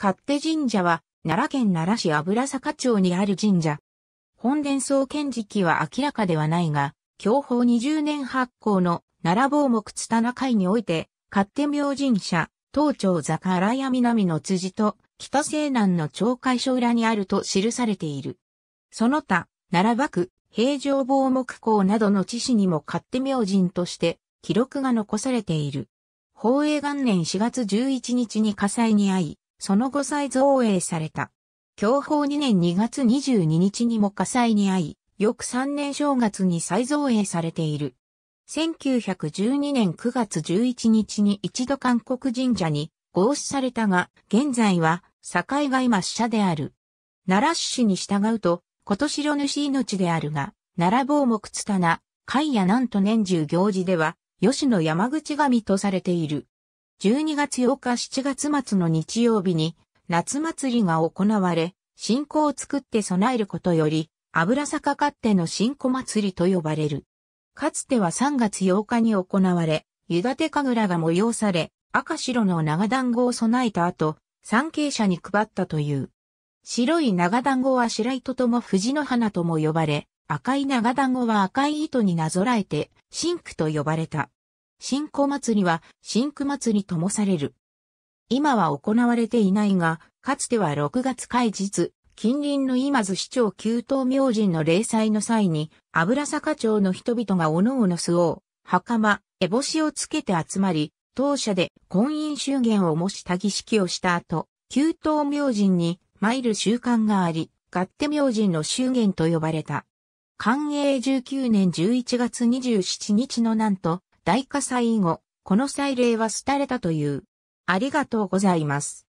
勝手神社は、奈良県奈良市油坂町にある神社。本殿創建時期は明らかではないが、享保20年発行の奈良坊目津田会において、勝手明神社、東町坂荒谷南の辻と北西南の町会所裏にあると記されている。その他、奈良幕、平城坊目校などの知史にも勝手明神として記録が残されている。宝永元年4月11日に火災に遭い、その後再造営された。享保2年2月22日にも火災に遭い、翌3年正月に再造営されている。1912年9月11日に一度韓国神社に合祀されたが、現在は境外抹社である。奈良市に従うと、今年の主命であるが、奈良坊目つたな、海やなんと年中行事では、吉野山口神とされている。12月8日7月末の日曜日に、夏祭りが行われ、信仰を作って備えることより、油坂勝手の新子祭りと呼ばれる。かつては3月8日に行われ、湯立神楽が催され、赤白の長団子を備えた後、参詣者に配ったという。白い長団子は白糸とも藤の花とも呼ばれ、赤い長団子は赤い糸になぞらえて、真紅と呼ばれた。新子祭りは、真紅祭りともされる。今は行われていないが、かつては6月開日、近隣の今津市長旧東明神の霊祭の際に、油坂町の人々がおのおの巣を、袴、烏帽子をつけて集まり、当社で婚姻祝言を模した儀式をした後、旧東明神に参る習慣があり、勝手明神の祝言と呼ばれた。寛永19年11月27日のなんと、大火災後、この祭礼は廃れたという。ありがとうございます。